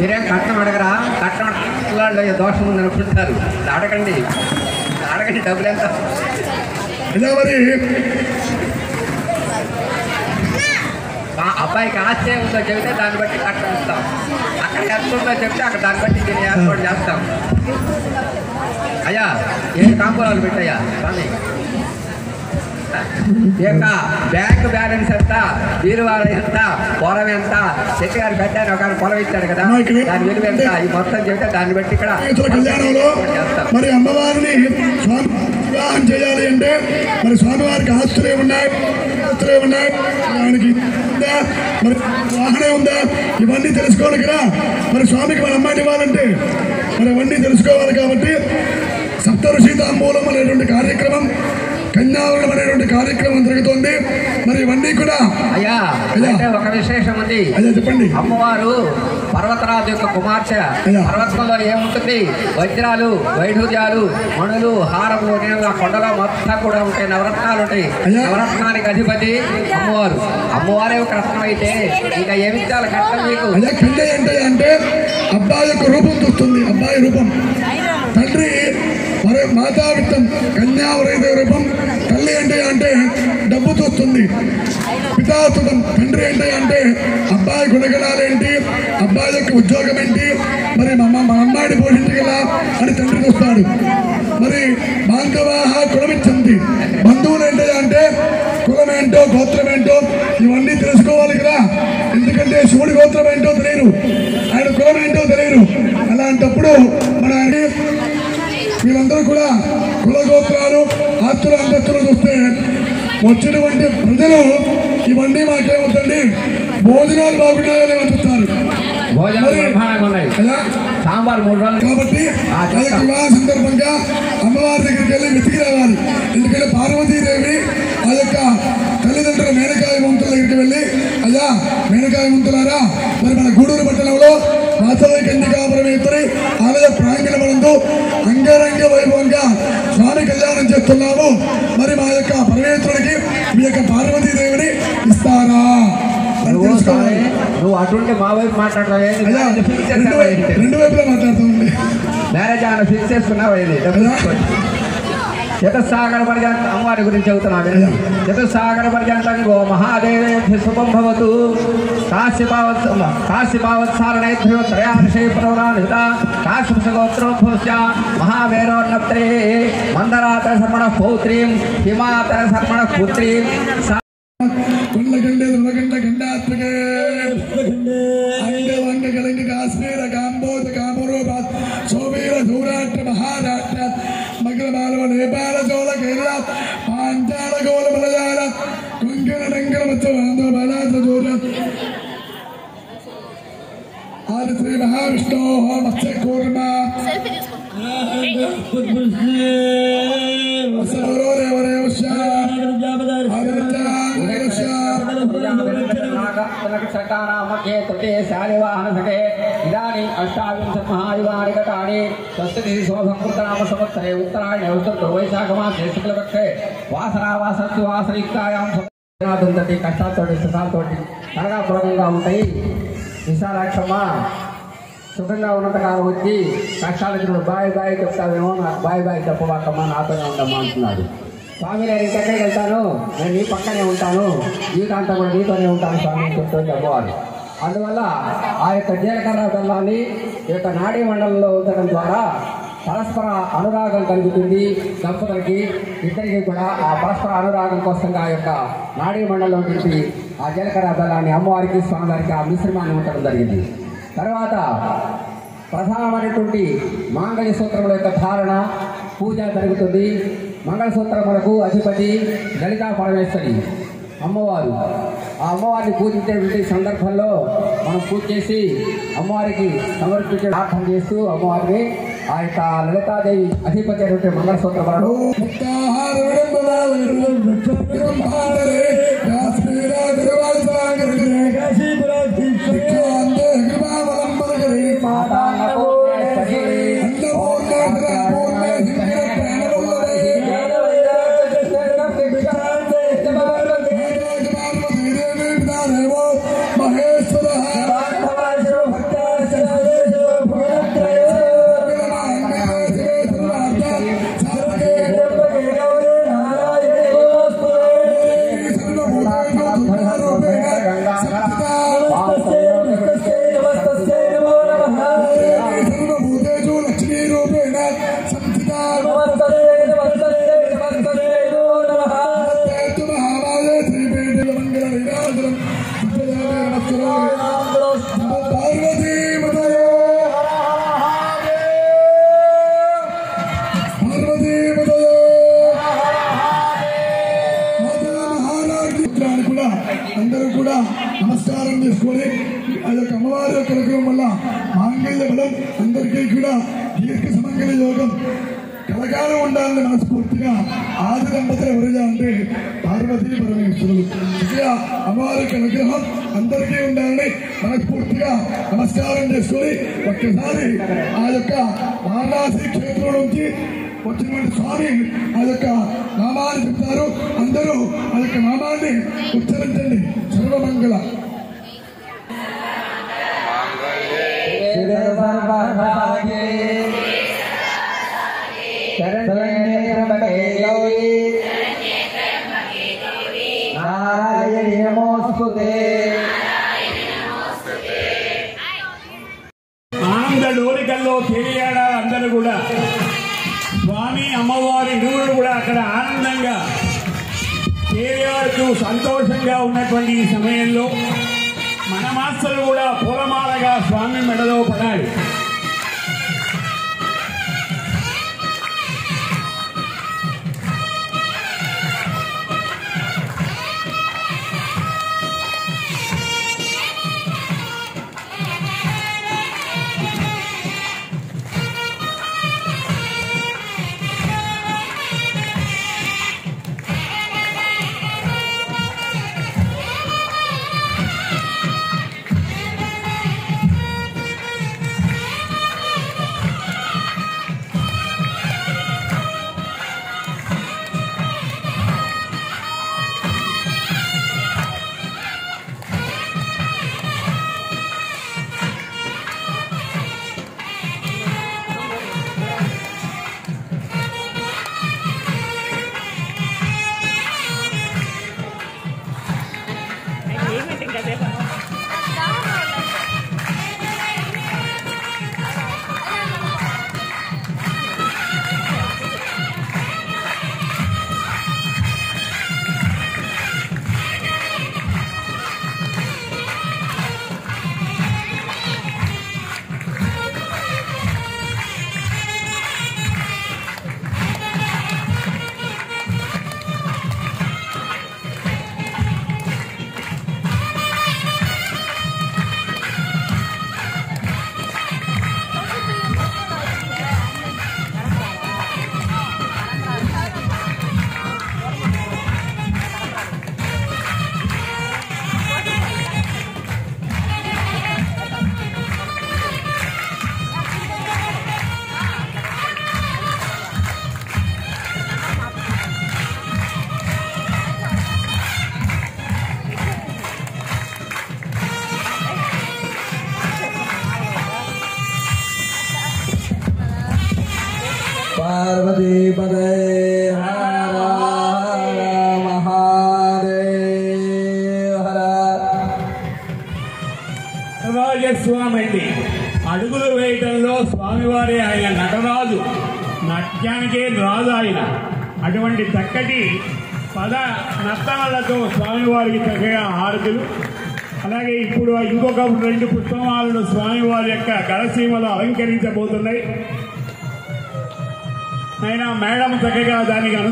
మీరేం కట్నం అడగరా? కట్నం అడగకుండా దోషం ఉంది అనుకుంటారు అడగండి. అడగండి డబ్బులు ఎంత? మరి? మా అబ్బాయికి ఆశయం ఉందో చెబితే దాన్ని బట్టి కట్నం ఇస్తాం. అక్కడ ఎంత ఉందో చెప్తే అక్కడ దాన్ని బట్టి దీన్ని ఏర్పాటు చేస్తాం. అయ్యా ఏ కాంబోలాలు పెట్టయ్యా. ఈ యొక్క బ్యాంక్ బ్యాలెన్స్ ఎంత బీరువాల ఎంత పొలం ఎంత? చెట్టు గారు పెట్టారు ఒక పొలం ఇచ్చాడు కదా. దాని విలువ ఎంత? ఈ మొత్తం చెబితే దాన్ని బట్టి ఇక్కడ మరి అమ్మవారిని స్వామి వివాహం చేయాలి అంటే మరి స్వామివారికి ఆస్తులే ఉన్నాయి ఆస్తులే ఉన్నాయి. ఆయనకి ఉందా? మరి వాహనం ఉందా? ఇవన్నీ తెలుసుకోవాలి కదా. మరి స్వామికి మన అమ్మాయిని ఇవ్వాలంటే మరి అవన్నీ తెలుసుకోవాలి కాబట్టి సప్త ఋషితాంబూలం అనేటువంటి కార్యక్రమం కన్యావరణం అనేటువంటి కార్యక్రమం జరుగుతోంది. మరి ఇవన్నీ కూడా అయ్యా ఒక విశేషం ఉంది. అదే చెప్పండి. అమ్మవారు పర్వతరాజు యొక్క కుమార్తె. పర్వతంలో ఏముంటుంది? వజ్రాలు వైఢూర్యాలు మణులు హారములు నీళ్ళ కొండలో మొత్తం కూడా ఉంటాయి. నవరత్నాలు ఉంటాయి. నవరత్నానికి అధిపతి అమ్మవారు. అమ్మవారే ఒక రత్నం అయితే ఇంకా ఏమి ఇచ్చాలి కష్టం మీకు? అంటే అబ్బాయి యొక్క రూపం చూస్తుంది. అబ్బాయి రూపం. తండ్రి మాతావిత్తం కన్యావరైన తల్లి ఏంటి అంటే డబ్బు చూస్తుంది పితాతుతం తండ్రి ఏంటి అంటే అబ్బాయి గుణగణాలు ఏంటి? అబ్బాయి యొక్క ఉద్యోగం ఏంటి? మరి మా మా అమ్మాయిని పోషించగలా అని తండ్రి చూస్తాడు. మరి బాంధవాహ కులమిచ్చింది. బంధువులు ఏంటి అంటే కులం ఏంటో గోత్రం ఏంటో ఇవన్నీ తెలుసుకోవాలి కదా. ఎందుకంటే శివుడి గోత్రం ఏంటో తెలియదు. ఆయన కులం ఏంటో తెలియదు. అలాంటప్పుడు వీళ్ళందరూ కూడా కుల గోత్రాలు ఆస్తులు అంతస్తులు చూస్తే వచ్చినటువంటి ప్రజలు ఇవన్నీ మాకేమవుతుంది భోజనాలు బాగున్నాయో లేవో చూస్తారు కాబట్టి వివాహ సందర్భంగా అమ్మవారి దగ్గరికి వెళ్ళి వెతికి రావాలి. ఎందుకంటే పార్వతీదేవి ఆ యొక్క తల్లిదండ్రుల మేనకాయ మంతుల దగ్గరికి వెళ్ళి అయ్యా మేనకాయ మంతులారా మరి మన గూడూరు పట్టణంలో వాసవి కన్యకాపురమేశ్వరి ఆలయ ప్రాంగణమునందు అంగరంగ వైభవంగా స్వామి కళ్యాణం చేస్తున్నాము. మరి మా యొక్క పరమేశ్వరుడికి మీ యొక్క పార్వతీదేవిని ఇస్తారా? నువ్వు అటుంటే మా వైపు మాట్లాడతావు? రెండు వైపులా మాట్లాడుతామండి మ్యారేజ్ ఏమైనా ఫిక్స్ చేసుకున్నావా? యతసాగర పర్యంత అమ్మవారి గురించి చెబుతున్నా వినండి. యతసాగర పర్యంతం గో మహాదేవేభ్య శుభం భవతు. కాశ్యపావత్ కాశ్యపావత్సారణేభ్యో త్రయాదశే ప్రవరాన్విత కాశ్యపగోత్రోద్భవస్య మహావేరోన్నత్రే మందరాత శర్మణ పౌత్రీం హిమాత శర్మణ పుత్రీం సా కుండగండే దుర్గండ గండాత్మకే అంగ వంగ గలంగ కాశ్మీర కాంబోధ ఆదిశ్రీ మహావిష్ణో మత్స్య కూర్మ శాలివాహనసకే ఇదానీ అష్టావింశత్ మహాయువానికాని స్వస్తి శోభంకృతనామ సంవత్సరే ఉత్తరాయణే ఉత్తర వైశాఖమాసే శుక్లపక్షే వాసనావాసత్వాసయుక్తాయాం కష్టాలతోటి సుఖాలతోటి త్వరగా పూర్వంగా ఉంటాయి విశాలాక్షమ్మ సుఖంగా ఉన్నంతకాలం వచ్చి నక్షాలకు బాయ్ బాయ్ చెప్తావేమో నాకు బాయ్ బాయ్ చెప్పవాకమ్మా నాతోనే ఉండమ్మా అంటున్నాడు. స్వామి నేను ఇంకెక్కడికి వెళ్తాను? నేను నీ పక్కనే ఉంటాను. జీవితాంతం కూడా నీతోనే ఉంటాను స్వామి చెప్తూ చెప్తుంది అందువల్ల ఆ యొక్క జీలకర్ర బెల్లాన్ని ఈ యొక్క నాడీ మండలంలో ఉంచడం ద్వారా పరస్పర అనురాగం కలుగుతుంది. దంపతులకి ఇద్దరికి కూడా ఆ పరస్పర అనురాగం కోసంగా ఆ యొక్క నాడీ మండలం నుంచి ఆ జీలకర్ర బెల్లాన్ని అమ్మవారికి స్వామివారికి ఆ మిశ్రమాన్ని ఉంచడం జరిగింది. తర్వాత ప్రధానమైనటువంటి మాంగళ్య సూత్రముల యొక్క ధారణ పూజ జరుగుతుంది. మంగళసూత్రములకు అధిపతి లలితా పరమేశ్వరి అమ్మవారు. ఆ అమ్మవారిని పూజించేటువంటి సందర్భంలో మనం పూజ చేసి అమ్మవారికి సమర్పించే ప్రార్థన చేస్తూ అమ్మవారిని ఆ యొక్క లలితాదేవి అధిపతి అయినటువంటి మంగళసూత్రములను చేసుకొని ఆ యొక్క అమ్మవారి యొక్క అనుగ్రహం వల్ల మాంగళ్య బలం అందరికీ కూడా దీర్ఘ సమంగళ యోగం. కలకాలం ఉండాలని మనస్ఫూర్తిగా ఆది దంపతులు ఎవరిగా అంటే పార్వతీ పరమేశ్వరులు ఇదిగా అమ్మవారి యొక్క అనుగ్రహం అందరికీ ఉండాలని మనస్ఫూర్తిగా నమస్కారం చేసుకొని ఒక్కసారి ఆ యొక్క వారణాసి క్షేత్రం నుంచి వచ్చినటువంటి స్వామి ఆ యొక్క నామాన్ని చెప్తారు. అందరూ ఆ యొక్క నామాన్ని ఉచ్చరించండి. సర్వమంగళ. నమోస్తుతే ఆనంద డోరికల్లో తేలియాడారు అందరూ కూడా? స్వామి అమ్మవారి ఇరువురు కూడా అక్కడ ఆనందంగా తేలియాడుతూ సంతోషంగా ఉన్నటువంటి ఈ సమయంలో మన కూడా పూలమాలగా స్వామి మెడలో పడాలి పార్వతీ పదే హర అండి అడుగులు వేయటంలో స్వామివారి ఆయన నటరాజు. నాట్యానికే రాజు ఆయన. అటువంటి చక్కటి పద నర్తనలతో స్వామివారికి చక్కగా హారతులు. అలాగే ఇప్పుడు ఇంకొక రెండు పుష్పమాలను స్వామివారి యొక్క గలసీమలో అలంకరించబోతున్నాయి. అయినా మేడం చక్కగా దానికి అను